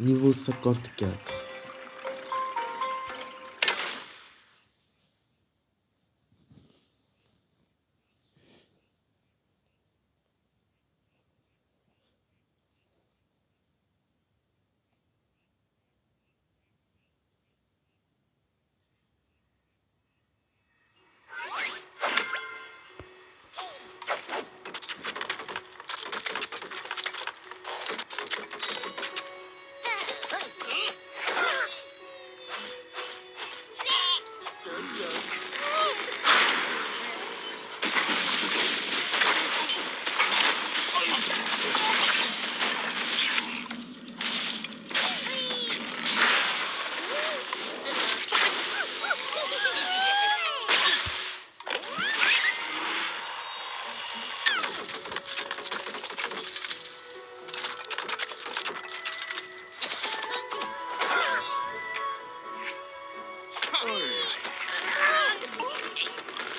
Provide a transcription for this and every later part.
Niveau 54.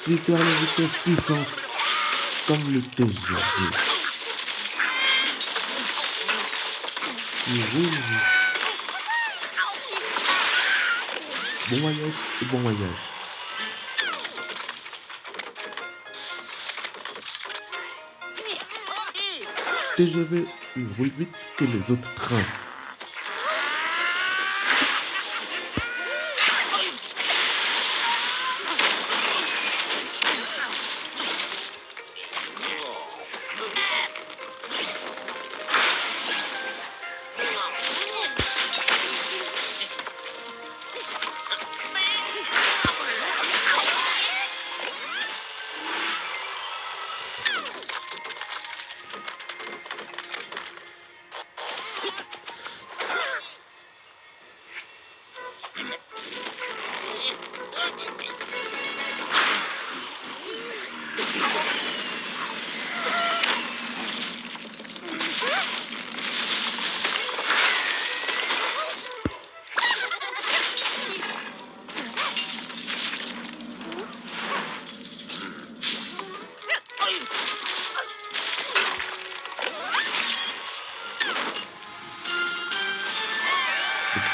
La vitesse puissante comme le roule. Bon voyage et bon voyage. TGV, roule vite que les autres trains.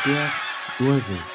Victoire d'oiseau.